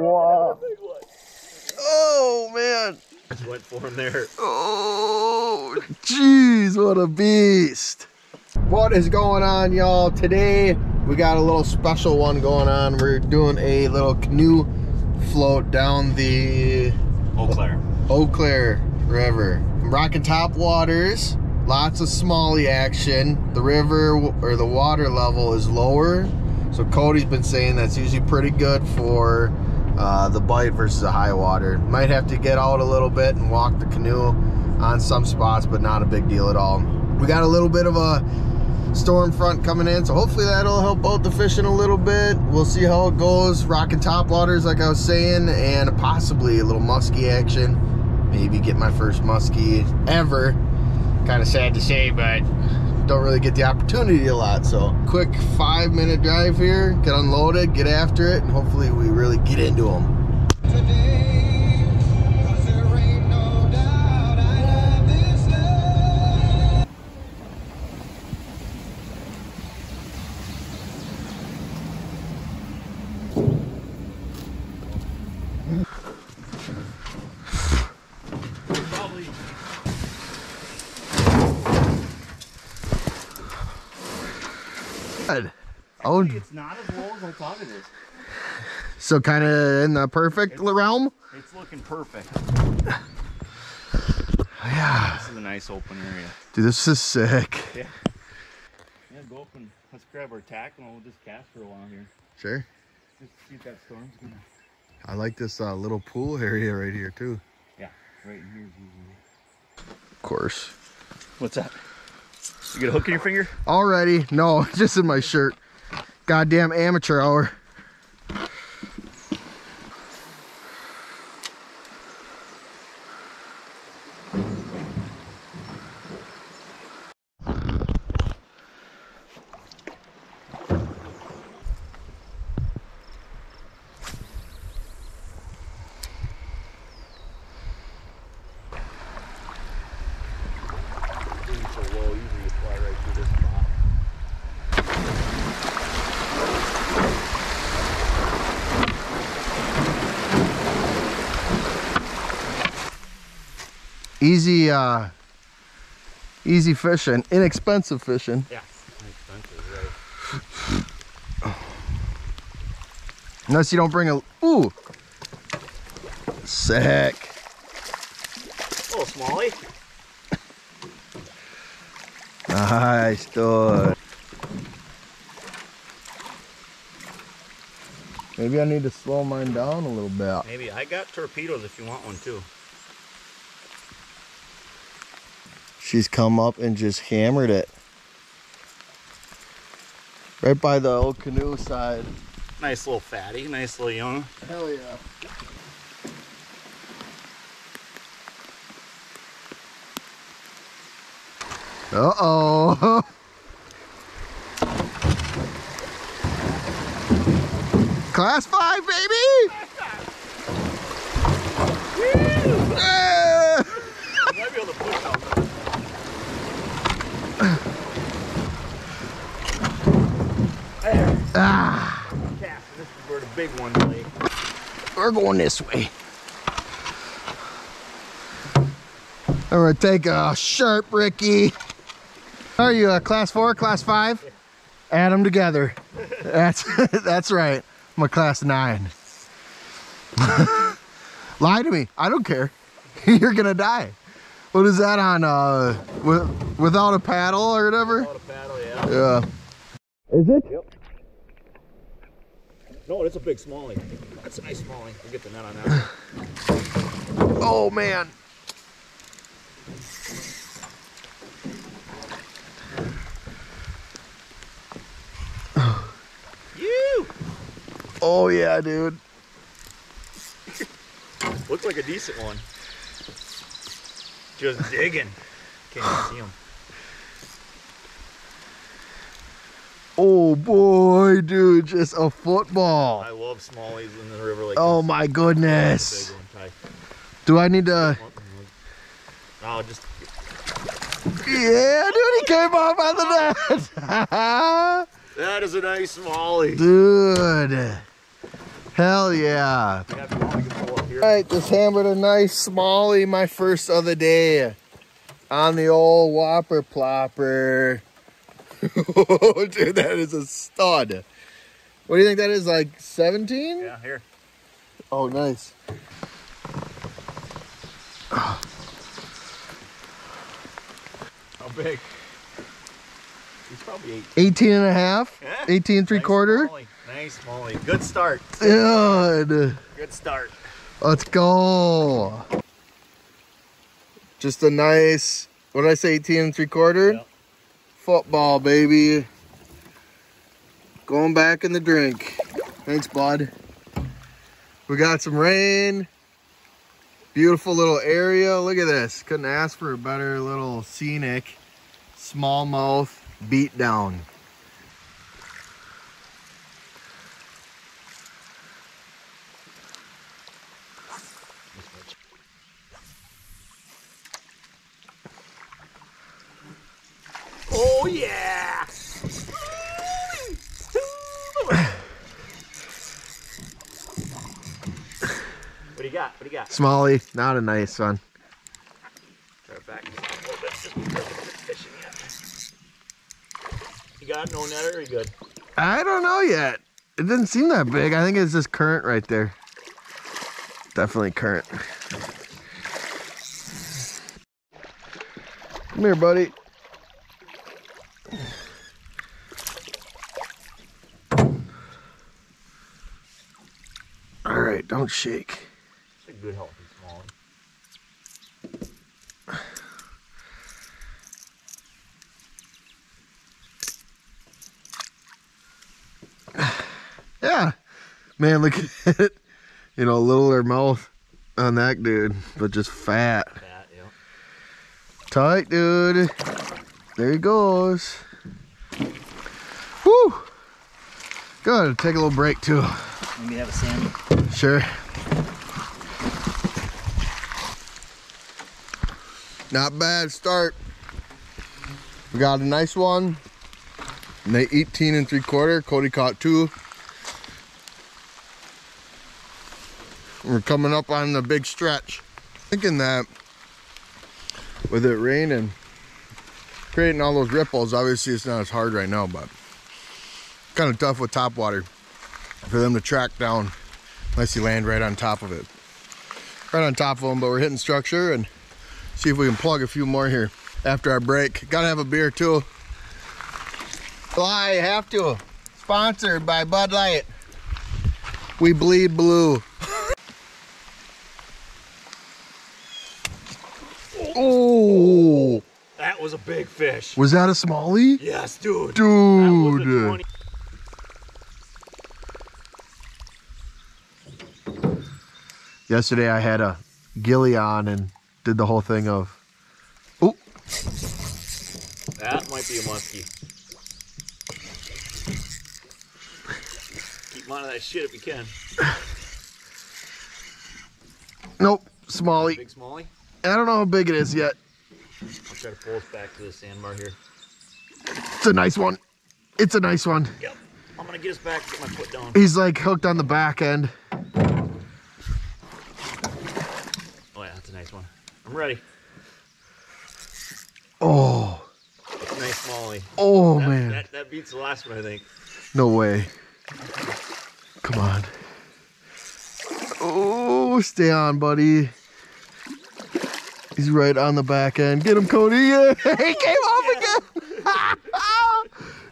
Wow. Oh man. Just went for him there. Oh, jeez, what a beast. What is going on, y'all? Today, we got a little special one going on. We're doing a little canoe float down the Eau Claire. Eau Claire River. Rocking top waters, lots of smallie action. The river or the water level is lower. So Cody's been saying that's usually pretty good for uh, the bite versus the high water. Might have to get out a little bit and walk the canoe on some spots, but not a big deal at all. We got a little bit of a storm front coming in, so hopefully that'll help out the fishing a little bit. We'll see how it goes. Rocking top waters, like I was saying, and possibly a little muskie action. Maybe get my first muskie ever. Kind of sad to say, but don't really get the opportunity a lot. So quick five minute drive here, get unloaded, get after it, and hopefully we really get into them. Probably. Oh, It's not as low as I thought it is. so kind of in the perfect realm. It's looking perfect. Yeah, This is a nice open area. dude, this is sick. Yeah. Yeah, go up and let's grab our tackle and we'll just cast for a while here. Sure. Just see if that storm's gonna. I like this uh, little pool area right here too. Yeah, right in here. Of course. What's that? You get a hook in your finger? Already? No, just in my shirt. Goddamn amateur hour. Being so low, usually you fly right through this spot. Easy, uh, easy fishing, inexpensive fishing. Yeah. Expensive, right? Unless you don't bring a, ooh. Sick. Oh, Smallie. Nice, dude. Maybe I need to slow mine down a little bit. Maybe I got torpedoes if you want one too. She's come up and just hammered it. Right by the old canoe side. Nice little fatty, nice little young. Hell yeah. Uh-oh. Class five, baby! Yeah! I might be able to push out. Ah. This is where the big one lay. we're going this way. I'm gonna take a sharp Ricky. Are you a class four, class five? Add them together. That's that's right. I'm a class nine. Lie to me. I don't care. You're gonna die. What is that on? Uh, with, without a paddle or whatever? Out a paddle, yeah. Yeah. Is it? Yep. No, it's a big smallie. That's a nice smallie. We'll get the net on that. Oh man. You Oh yeah, dude. looks like a decent one. Just digging. Can't even see him. Oh boy, dude, just a football. I love smallies in the river like Oh this. my goodness. Do I need to? Oh, just Yeah, dude, he came off on the net. that is a nice smallie. dude. Hell yeah. Yeah, if you want, we can pull up here. All right, just hammered a nice smallie, my first of the day, on the old Whopper Plopper. Oh, Dude, that is a stud. What do you think that is, like 17? Yeah, here. Oh, nice. How big? He's probably eight. 18 and a half, Yeah. 18 and three Nice quarter. Molly. Nice Molly. Good start. Good. Good start. Let's go. Just a nice, what did I say, 18 and three quarter? Yep. Football, baby. Going back in the drink. Thanks, bud. We got some rain. Beautiful little area. Look at this. Couldn't ask for a better little scenic smallmouth beat Oh yeah! what do you got? What do you got? Smallie, not a nice one. Try back a little bit. Just because it's fishing yet. You got no netter? Or you good? I don't know yet. It didn't seem that big. I think it's just current right there. Definitely current. Come here, buddy. All right, don't shake. It's a good healthy small. Yeah. Man, look at it. You know, littler mouth on that dude, but just fat. That, yeah. Tight, dude. There he goes. Whew. Good. Take a little break too. Maybe have a sand. Sure. Not bad start. We got a nice one. And they 18 and three quarter. Cody caught two. We're coming up on the big stretch. Thinking that with it raining, creating all those ripples, obviously it's not as hard right now, but kind of tough with top water for them to track down unless you land right on top of it. Right on top of them, but we're hitting structure and see if we can plug a few more here after our break. Gotta have a beer too. Fly, have to. Sponsored by Bud Light. We bleed blue. Oh, That was a big fish. was that a smallie? Yes, dude. That was a Dude. Yesterday I had a gilly on and did the whole thing of, oh, That might be a muskie. Keep out of that shit if you can. nope, smallie. Big smallie. I don't know how big it is yet. I'll try to pull us back to the sandbar here. It's a nice one. It's a nice one. Yep. I'm gonna get us back, get my foot down. He's like hooked on the back end. Oh yeah, that's a nice one. I'm ready. Oh, nice molly. oh That, man. that, that beats the last one, I think. No way. Come on. Oh, stay on, buddy. He's right on the back end. Get him, Cody. Yeah, he came off again.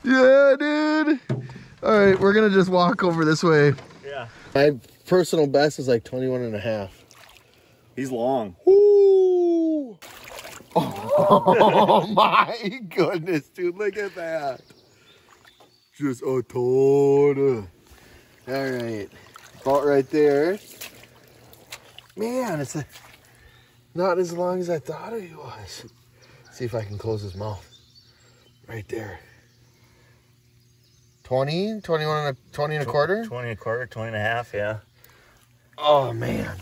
yeah, dude. All right, we're going to just walk over this way. Yeah. My personal best is like 21 and a half. He's long. Ooh. Oh my goodness, dude. Look at that. Just a ton. All right. About right there. Man, it's a, not as long as I thought it was. See if I can close his mouth. Right there. 20, 21 and a, 20 and a quarter? 20 and a quarter, 20 and a half, yeah. Oh man.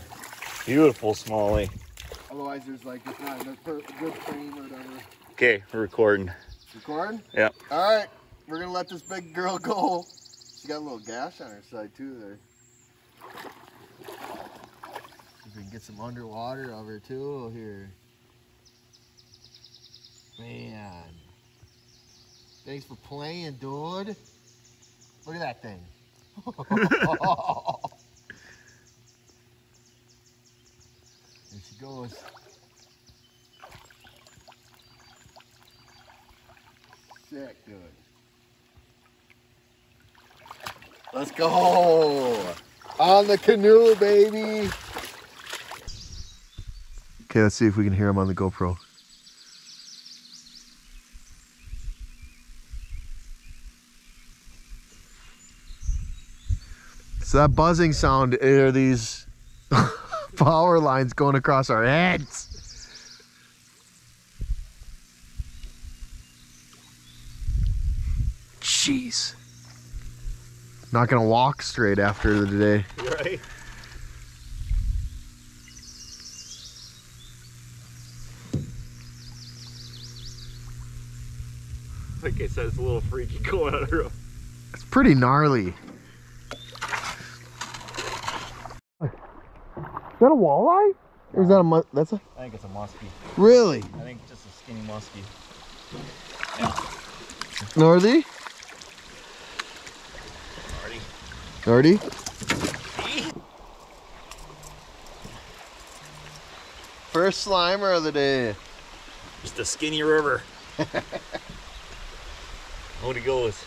Beautiful smallie. Otherwise there's like, it's not a good frame or whatever. Okay, we're recording. Record? Yep. All right, we're gonna let this big girl go. She got a little gash on her side too there. See if we can get some underwater over too here. Man. Thanks for playing, dude. Look at that thing. there she goes. Sick, dude. Let's go. On the canoe, baby. Okay, let's see if we can hear him on the GoPro. So that buzzing sound eh, are these power lines going across our heads. Jeez. Not gonna walk straight after the day. Right? Like I said, it's a little freaky going under It's pretty gnarly. Is that a walleye? Or is that a mu- that's a I think it's a muskie. really I think just a skinny muskie. Northy? Already. Norty? First slimer of the day. Just a skinny river. Out he goes.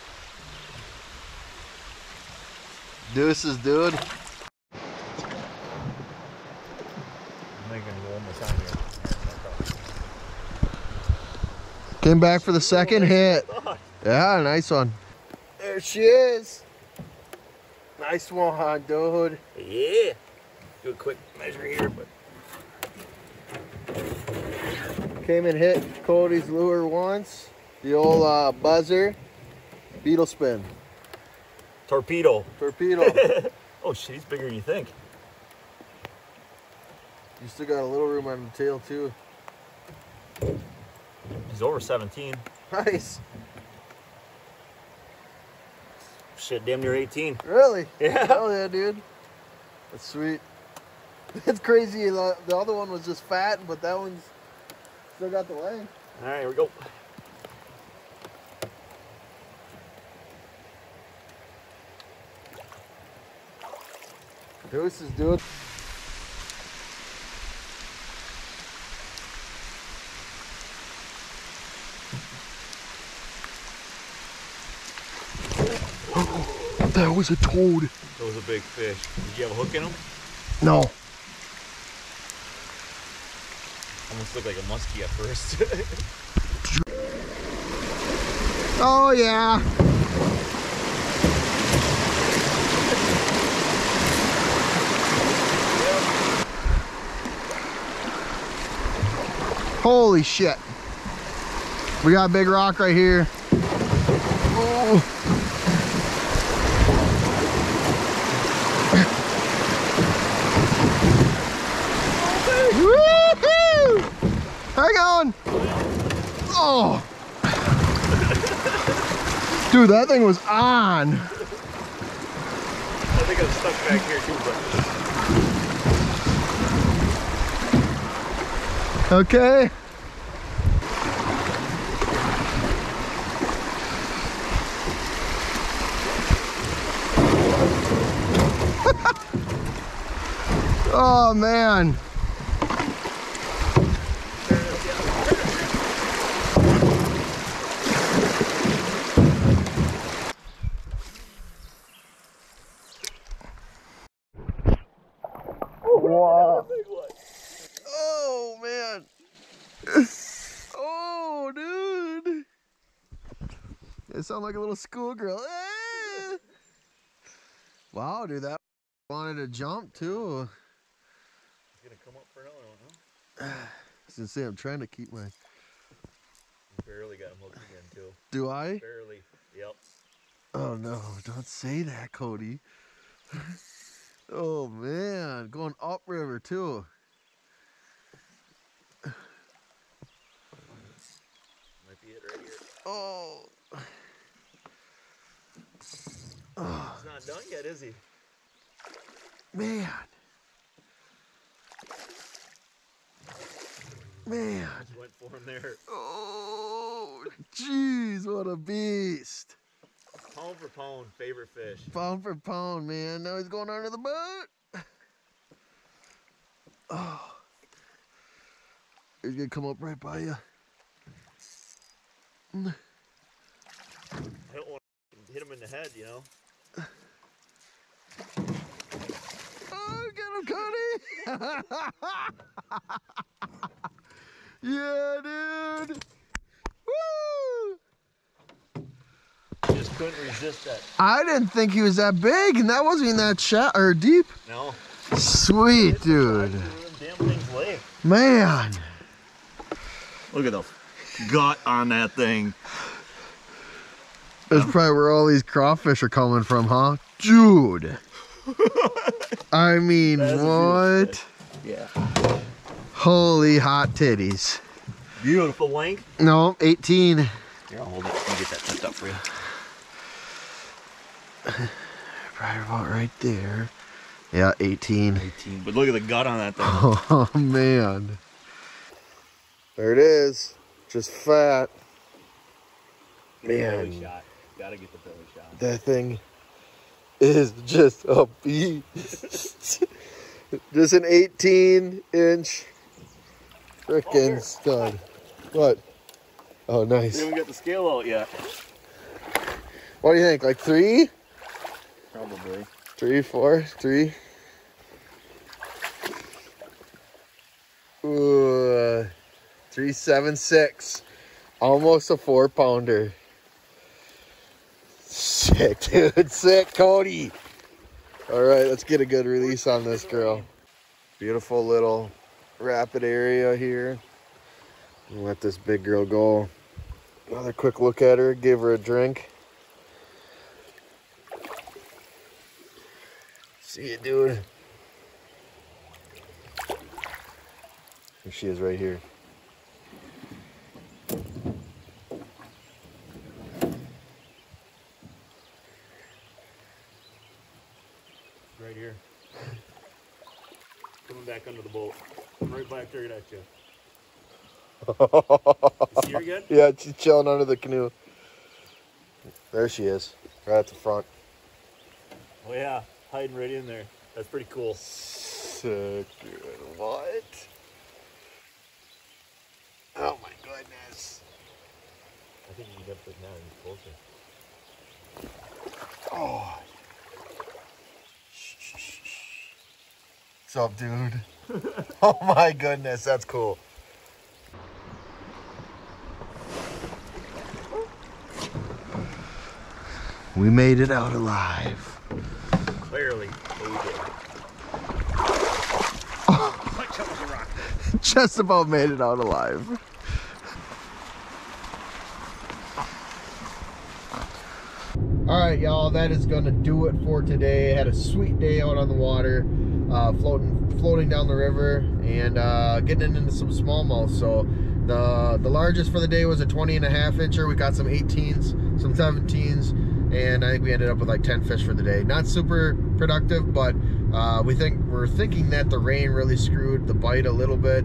Deuces, dude. I'm not gonna go almost on here. Came back for the second hit. Yeah, nice one. There she is. Nice one, hot dude. Yeah. Do a quick measure here, but Came and hit Cody's lure once. The old uh, buzzer. Beetle spin. torpedo. Torpedo. Oh shit, he's bigger than you think. You still got a little room on the tail too. He's over 17. Nice. Shit, damn near 18. Really? Yeah. Hell yeah, dude. That's sweet. That's crazy. The the other one was just fat, but that one's still got the leg. All right, here we go. Deuces, dude. That was a toad. That was a big fish. Did you have a hook in him? No. Almost looked like a muskie at first. Oh yeah. Holy shit. We got a big rock right here. Oh. Hang on. Oh. Dude, that thing was on. I think I'm stuck back here too, but Okay. oh man. Wow. big one. Oh man. oh dude. It sounds like a little schoolgirl. Wow, dude, that wanted to jump too. He's gonna come up for another one, huh? I was gonna say I'm trying to keep my. Barely got him hooked again too. Do I? Barely. Yep. Oh no! Don't say that, Cody. oh man, going upriver too. Might be it right here. Oh. He's not done yet, is he? Man. Man. Just went for him there. Oh, jeez, what a beast. Pound for pound, favorite fish. Pound for pound, man. Now he's going under the boat. Oh. He's gonna come up right by you. I don't want to hit him in the head, you know. Oh, get him, Cody! yeah, dude! Woo! Just couldn't resist that. I didn't think he was that big, and that wasn't even that shot or deep. No. Sweet, dude. Damn. Man. Look at the gut on that thing. That's probably where all these crawfish are coming from, huh? Dude. I mean, what? Yeah. Holy hot titties. Beautiful length. No, 18. Here, I'll hold it. Me get that tucked up for you. Right about right there. Yeah, 18. 18. But look at the gut on that thing. Oh, man. There it is. Just fat. Man. Belly shot. Gotta get the belly shot. that thing is just a beast. just an 18 inch freaking stud. What? Oh, nice. We haven't got the scale out yet. What do you think? Like three? Probably. Three, four, three. Ooh, uh, three, seven, six. Almost a four pounder. Sick, dude. Sick, Cody. All right, let's get a good release on this girl. Beautiful little rapid area here. Let this big girl go. Another quick look at her, give her a drink. See you, dude. Here she is right here. Right here. Coming back under the boat. I'm right back there at you. See her again? yeah, she's chilling under the canoe. There she is, right at the front. Oh yeah, hiding right in there. That's pretty cool. What? Oh my goodness. I think you can get this now and closer. Oh. What's up, dude? oh my goodness, that's cool. We made it out alive. Clearly, we did. Like that was a rock. Just about made it out alive. All right, y'all. That is gonna do it for today. Had a sweet day out on the water, uh, floating, floating down the river, and uh, getting into some smallmouth. So the the largest for the day was a 20 and a half incher. We got some 18s, some 17s, and I think we ended up with like 10 fish for the day. Not super productive, but uh, we think we're thinking that the rain really screwed the bite a little bit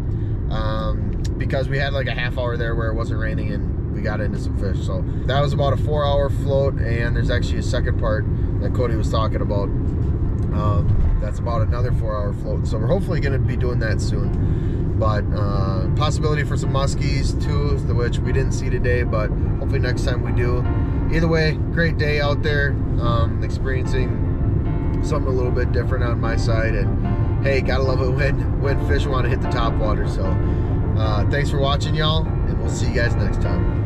um, because we had like a half hour there where it wasn't raining and we got into some fish. So that was about a four hour float and there's actually a second part that Cody was talking about. Um, that's about another four hour float. So we're hopefully going to be doing that soon. But uh, possibility for some muskies too, which we didn't see today, but hopefully next time we do. Either way, great day out there, um, experiencing something a little bit different on my side. And hey, gotta love it when when fish want to hit the top water. So uh, thanks for watching, y'all, and we'll see you guys next time.